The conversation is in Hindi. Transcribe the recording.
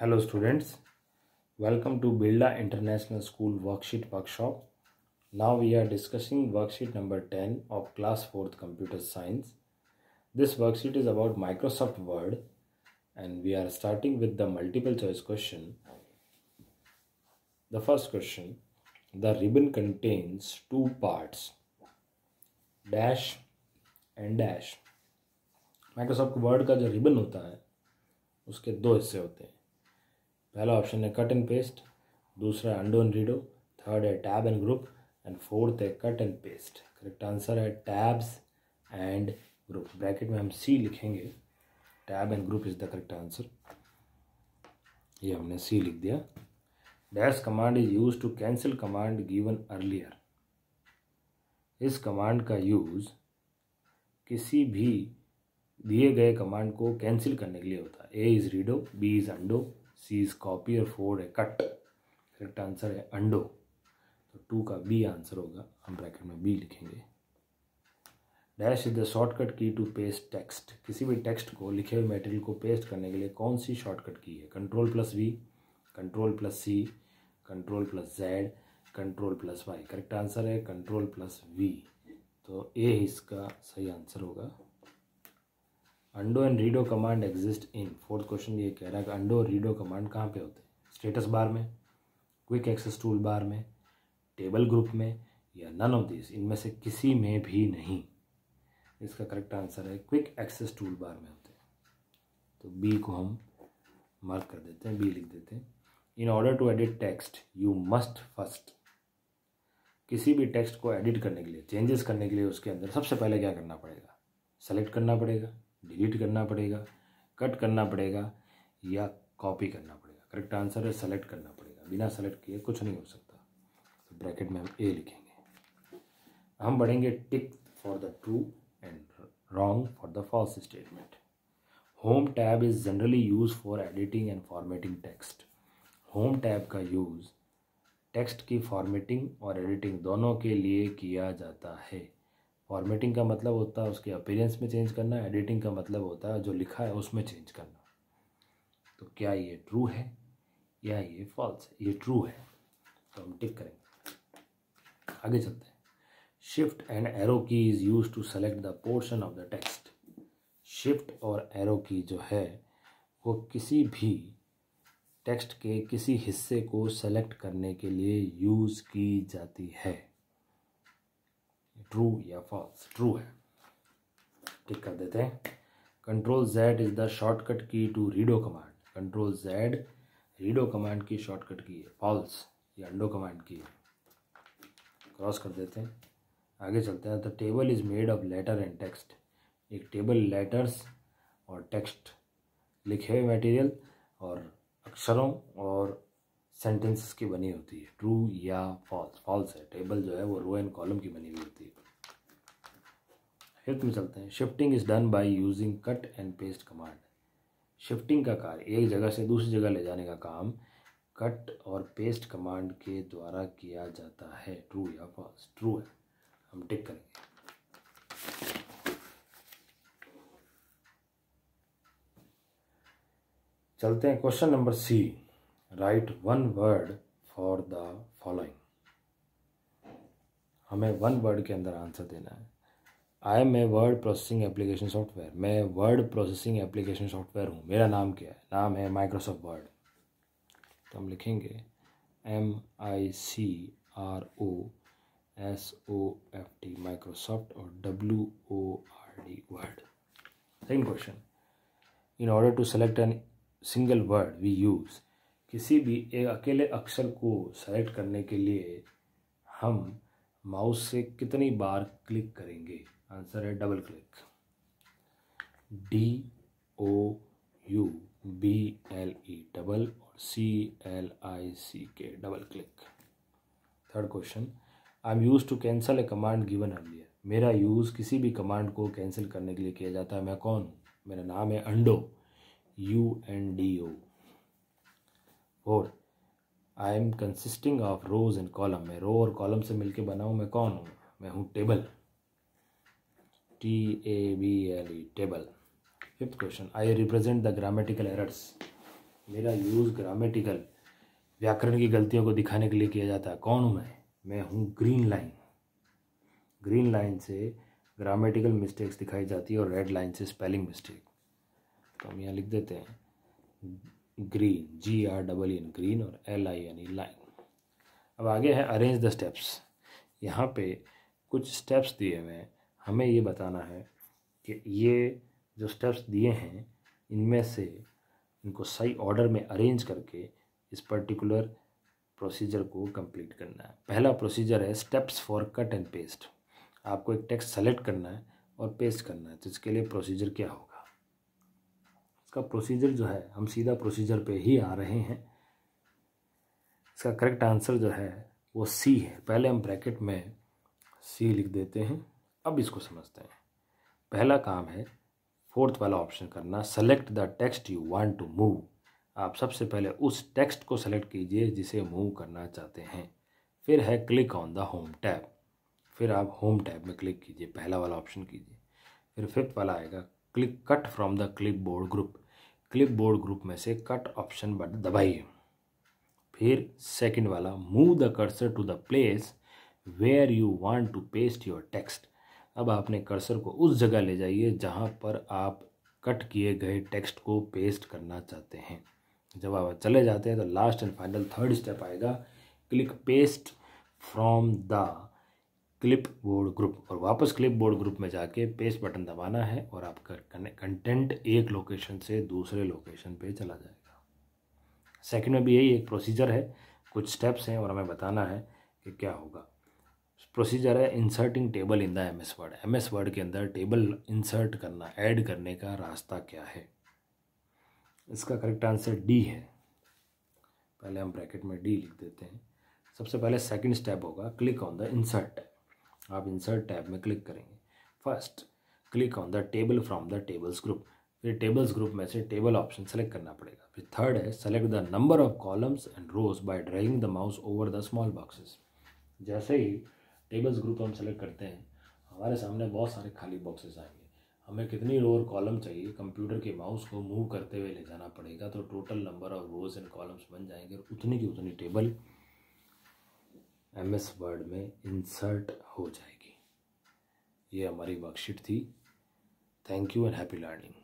Hello students welcome to Birla international school worksheet workshop now we are discussing worksheet number ten of class fourth computer science this worksheet is about Microsoft Word and we are starting with the multiple choice question the first question the ribbon contains two parts dash and dash Microsoft Word का जो रिबन होता है, उसके दो हिस्से होते हैं। पहला ऑप्शन है कट एंड पेस्ट दूसरा अंडो एंड रीडो थर्ड है tab and group and fourth है cut and paste correct answer है टैब्स एंड ग्रुप ब्रैकेट में हम सी लिखेंगे. Tab and group is the correct answer ये हमने सी लिख दिया. Dash command is use to cancel command given earlier इस कमांड का यूज़ किसी भी दिए गए कमांड को कैंसिल करने के लिए होता है. A is redo B is undo C is copy और फोर है कट करेक्ट आंसर है अंडो तो टू का बी आंसर होगा, हम ब्रैकेट में बी लिखेंगे. Dash is the shortcut key to paste text किसी भी टेक्स्ट को लिखे हुए मटेरियल को पेस्ट करने के लिए कौन सी शॉर्टकट की है? Control plus V control plus C control plus Z control plus Y correct answer है कंट्रोल प्लस वी तो ए इसका सही आंसर होगा. Undo and redo command exist in. Fourth question ये कह रहा है कि अंडो और रीडो कमांड कहाँ पे होते हैं? स्टेटस बार में, क्विक एक्सेस टूल बार में, टेबल ग्रुप में, या नन ऑफ़ दिस इनमें से किसी में भी नहीं। इसका करेक्ट आंसर है, क्विक एक्सेस टूल बार में होते हैं। तो बी को हम मार्क कर देते हैं बी लिख देते हैं। In order to edit text you must first किसी भी टेक्स्ट को एडिट करने के लिए चेंजेस करने के लिए उसके अंदर सबसे पहले क्या करना पड़ेगा? सेलेक्ट करना पड़ेगा। डिलीट करना पड़ेगा, कट करना पड़ेगा या कॉपी करना पड़ेगा। करेक्ट आंसर है सेलेक्ट करना पड़ेगा। बिना सेलेक्ट किए कुछ नहीं हो सकता। तो ब्रैकेट में हम ए लिखेंगे। हम बढ़ेंगे tick for the true and wrong for the false statement home tab is generally use for editing and formatting text home tab का यूज़ टेक्स्ट की फॉर्मेटिंग और एडिटिंग दोनों के लिए किया जाता है। फॉर्मेटिंग का मतलब होता है, उसके अपीरेंस में चेंज करना एडिटिंग का मतलब होता है, जो लिखा है, उसमें चेंज करना। तो क्या ये ट्रू है, या ये फॉल्स है? ये ट्रू है। तो हम टिक करेंगे। आगे चलते हैं। Shift and arrow key is use to select the portion of the text shift और एरो की जो है, वो किसी भी टेक्स्ट के किसी हिस्से को सेलेक्ट करने के लिए यूज़ की जाती है। ट्रू या फॉल्स? ट्रू है। टिक कर देते हैं। Control Z is the shortcut key to redo command control Z redo command की शॉर्टकट की है। फॉल्स या अंडो कमांड की है। क्रॉस कर देते हैं। आगे चलते हैं। The table is made of letter and text एक टेबल लेटर्स और टेक्स्ट लिखे हुए मटेरियल और अक्षरों और सेंटेंसेस की बनी होती है। ट्रू या फॉल्स फॉल्स है। टेबल जो है वो रो एंड कॉलम की बनी हुई होती है। फिफ्थ में चलते हैं। Shifting is done by using cut and paste command shifting का कार्य, एक जगह से दूसरी जगह ले जाने का काम कट और पेस्ट कमांड के द्वारा किया जाता है। ट्रू या फॉल्स ट्रू है। हम टिक करेंगे। चलते हैं। Question number C write one word for the following. हमें वन वर्ड के अंदर आंसर देना है। I am a word processing application software मैं वर्ड प्रोसेसिंग एप्लीकेशन सॉफ्टवेयर हूँ। मेरा नाम क्या है? नाम है माइक्रोसॉफ्ट वर्ड तो हम लिखेंगे M I C R O S O F T Microsoft और W O R D word second question in order to select an single word we use किसी भी एक अकेले अक्षर को सेलेक्ट करने के लिए हम माउस से कितनी बार क्लिक करेंगे? आंसर है double click D O U B L E double और सी एल आई सी के double click third question I am use to cancel a command given earlier मेरा यूज़ किसी भी कमांड को कैंसिल करने के लिए किया जाता है। मैं कौन? हूँ मेरा नाम है undo. U N D O और I am consisting of rows and column मैं रो और कॉलम से मिलके बना हूँ, मैं कौन हूँ? मैं हूँ table T A B L E table fifth question I represent the grammatical errors मेरा यूज़ ग्रामेटिकल व्याकरण की गलतियों को दिखाने के लिए किया जाता है। कौन हूँ मैं? मैं हूँ ग्रीन लाइन ग्रीन लाइन से ग्रामेटिकल मिस्टेक्स दिखाई जाती है और रेड लाइन से स्पेलिंग मिस्टेक तो हम यहाँ लिख देते हैं। Green G R double N green और L I N E line अब आगे है अरेंज द स्टेप्स यहाँ पे कुछ स्टेप्स दिए हुए हैं। हमें ये बताना है कि ये जो स्टेप्स दिए हैं, इनमें से इनको सही ऑर्डर में अरेंज करके इस पर्टिकुलर प्रोसीजर को कंप्लीट करना है। पहला प्रोसीजर है steps for cut and paste आपको एक टेक्स्ट सेलेक्ट करना है और पेस्ट करना है। तो इसके लिए प्रोसीजर क्या होगा? इसका प्रोसीजर जो है, हम सीधा प्रोसीजर पे ही आ रहे हैं। इसका करेक्ट आंसर जो है, वो सी है। पहले हम ब्रैकेट में सी लिख देते हैं। अब इसको समझते हैं। पहला काम है फोर्थ वाला ऑप्शन करना। Select the text you want to move आप सबसे पहले उस टेक्स्ट को सेलेक्ट कीजिए जिसे मूव करना चाहते हैं। फिर है click on the home tab फिर आप होम टैब में क्लिक कीजिए। पहला वाला ऑप्शन कीजिए। फिर फिफ्थ वाला आएगा click cut from the clipboard group clipboard group में से कट ऑप्शन बटन दबाइए। फिर सेकंड वाला move the cursor to the place where you want to paste your text अब आपने कर्सर को उस जगह ले जाइए जहाँ पर आप कट किए गए टेक्स्ट को पेस्ट करना चाहते हैं। जब आप चले जाते हैं तो last and final third step आएगा। Click paste from the clipboard group और वापस क्लिप बोर्ड ग्रुप में जाके पेस्ट बटन दबाना है और आपका कंटेंट एक लोकेशन से दूसरे लोकेशन पे चला जाएगा। सेकंड में भी यही एक प्रोसीजर है। कुछ स्टेप्स हैं और हमें बताना है कि क्या होगा। प्रोसीजर है inserting table in the M S Word M S Word के अंदर टेबल इंसर्ट करना ऐड करने का रास्ता क्या है? इसका करेक्ट आंसर डी है। पहले हम ब्रैकेट में डी लिख देते हैं। सबसे पहले सेकंड स्टेप होगा। क्लिक ऑन द इंसर्ट आप इंसर्ट टैब में क्लिक करेंगे। First click on the table from the tables group फिर टेबल्स ग्रुप में से टेबल ऑप्शन सेलेक्ट करना पड़ेगा। फिर थर्ड है select the number of columns and rows by drawing the mouse over the small boxes जैसे ही टेबल्स ग्रुप हम सेलेक्ट करते हैं, हमारे सामने बहुत सारे खाली बॉक्सेस आएँगे। हमें कितनी रो और कॉलम चाहिए? कंप्यूटर के माउस को मूव करते हुए ले जाना पड़ेगा तो total number of rows and columns बन जाएँगे और उतनी की उतनी टेबल एम एस वर्ड में इंसर्ट हो जाएगी। ये हमारी वर्कशीट थी। Thank you and happy learning